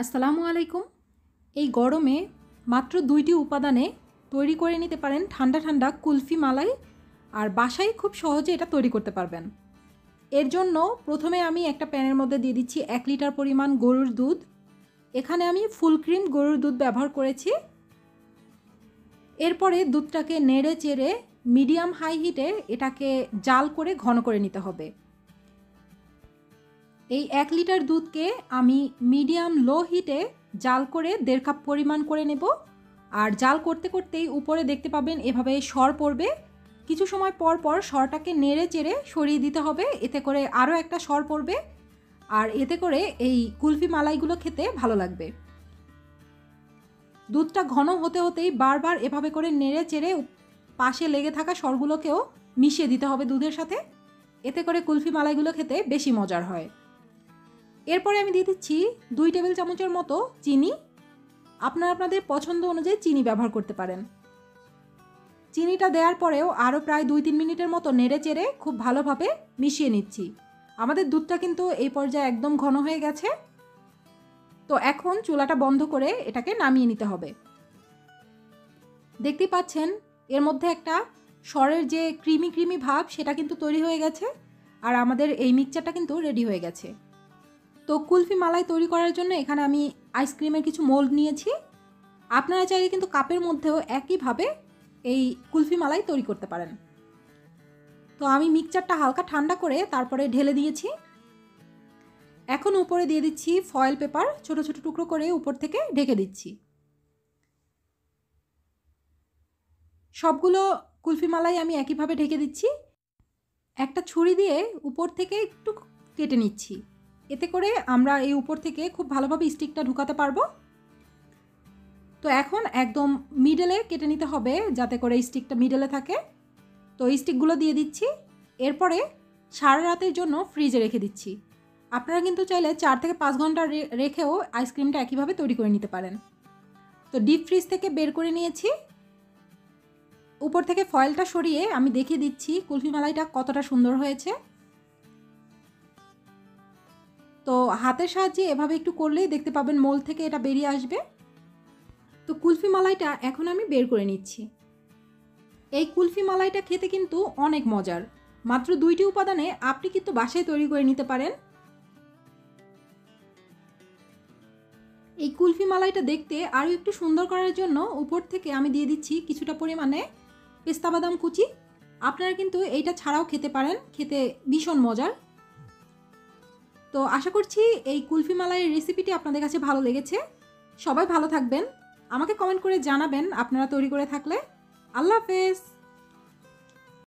আসসালামু আলাইকুম। এই গরমে মাত্র দুইটি উপাদানে তৈরি করে নিতে পারেন ঠান্ডা ঠান্ডা কুলফি মালাই আর বাসায় খুব সহজে এটা তৈরি করতে পারবেন। এর জন্য প্রথমে আমি একটা প্যানের মধ্যে দিয়ে দিচ্ছি এক লিটার পরিমাণ গরুর দুধ। এখানে আমি ফুল ক্রিম গরুর দুধ ব্যবহার করেছি। এরপরে দুধটাকে নেড়ে চেড়ে মিডিয়াম হাই হিটে এটাকে জাল করে ঘন করে নিতে হবে। এই এক লিটার দুধকে আমি মিডিয়াম লো হিটে জাল করে দেড় কাপ পরিমাণ করে নেব। আর জাল করতে করতেই উপরে দেখতে পাবেন এভাবে সর পড়বে। কিছু সময় পর পর সরটাকে নেড়ে চেড়ে সরিয়ে দিতে হবে। এতে করে আরও একটা সর পড়বে। আর এতে করে এই কুলফি মালাইগুলো খেতে ভালো লাগবে। দুধটা ঘন হতে হতেই বারবার এভাবে করে নেড়ে চেড়ে পাশে লেগে থাকা সরগুলোকেও মিশিয়ে দিতে হবে দুধের সাথে। এতে করে কুলফি মালাইগুলো খেতে বেশি মজার হয়। এরপরে আমি দিয়ে দিচ্ছি দুই টেবিল চামচের মতো চিনি। আপনারা আপনাদের পছন্দ অনুযায়ী চিনি ব্যবহার করতে পারেন। চিনিটা দেওয়ার পরেও আরও প্রায় দুই তিন মিনিটের মতো নেড়ে চেড়ে খুব ভালোভাবে মিশিয়ে নিচ্ছি। আমাদের দুধটা কিন্তু এই পর্যায়ে একদম ঘন হয়ে গেছে। তো এখন চুলাটা বন্ধ করে এটাকে নামিয়ে নিতে হবে। দেখতেই পাচ্ছেন, এর মধ্যে একটা স্বরের যে ক্রিমি ক্রিমি ভাব সেটা কিন্তু তৈরি হয়ে গেছে। আর আমাদের এই মিক্সচারটা কিন্তু রেডি হয়ে গেছে। তো কুলফি মালাই তৈরি করার জন্য এখানে আমি আইসক্রিমের কিছু মোল্ড নিয়েছি। আপনারা চাইলে কিন্তু কাপের মধ্যেও একইভাবে এই কুলফি মালাই তৈরি করতে পারেন। তো আমি মিক্সচারটা হালকা ঠান্ডা করে তারপরে ঢেলে দিয়েছি। এখন উপরে দিয়ে দিচ্ছি ফয়েল পেপার ছোট ছোট টুকরো করে উপর থেকে ঢেকে দিচ্ছি। সবগুলো কুলফি মালাই আমি একইভাবে ঢেকে দিচ্ছি। একটা ছুরি দিয়ে উপর থেকে একটু কেটে নিচ্ছি। এতে করে আমরা এই উপর থেকে খুব ভালোভাবে স্টিকটা ঢুকাতে পারব। তো এখন একদম মিডলে কেটে নিতে হবে যাতে করে স্টিকটা মিডলে থাকে। তো এই স্টিকগুলো দিয়ে দিচ্ছি। এরপরে সারা রাতের জন্য ফ্রিজে রেখে দিচ্ছি। আপনারা কিন্তু চাইলে চার থেকে পাঁচ ঘণ্টা রেখেও আইসক্রিমটা একইভাবে তৈরি করে নিতে পারেন। তো ডিপ ফ্রিজ থেকে বের করে নিয়েছি। উপর থেকে ফয়েলটা সরিয়ে আমি দেখিয়ে দিচ্ছি কুলফি মালাইটা কতটা সুন্দর হয়েছে। তো হাতের সাহায্যে এভাবে একটু করলেই দেখতে পাবেন মোল থেকে এটা বেরিয়ে আসবে। তো কুলফি মালাইটা এখন আমি বের করে নিচ্ছি। এই কুলফি মালাইটা খেতে কিন্তু অনেক মজার। মাত্র দুইটি উপাদানে আপনি কিন্তু বাসায় তৈরি করে নিতে পারেন। এই কুলফি মালাইটা দেখতে আরও একটু সুন্দর করার জন্য উপর থেকে আমি দিয়ে দিচ্ছি কিছুটা পরিমাণে পেস্তা বাদাম কুচি। আপনারা কিন্তু এইটা ছাড়াও খেতে পারেন, খেতে ভীষণ মজার। তো আশা করছি এই কুলফি মালাইয়ের রেসিপিটি আপনাদের কাছে ভালো লেগেছে। সবাই ভালো থাকবেন। আমাকে কমেন্ট করে জানাবেন আপনারা তৈরি করে থাকলে। আল্লাহ হাফেজ।